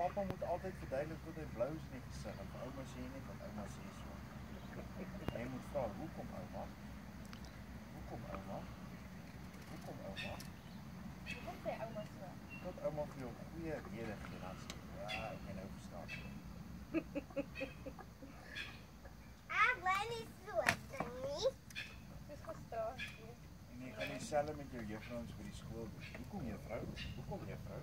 pappa moet altyd verduidelik tot hy blou is in die gesig. En vir ouma sê net wat ouma sê so. Jy moet vra, hoekom ouma? Hoekom ouma? Hoekom ouma? Hoekom sê ouma so? Tot ouma vir jou 'n goeie rede gee dan sê ja, ek kan nou verstaan. Ek wil nie so ding nie. Dis frustrasie. En jy gaan dieselfde met jou juffrouens by die skool doen. Hoekom juffrou? Hoekom juffrou?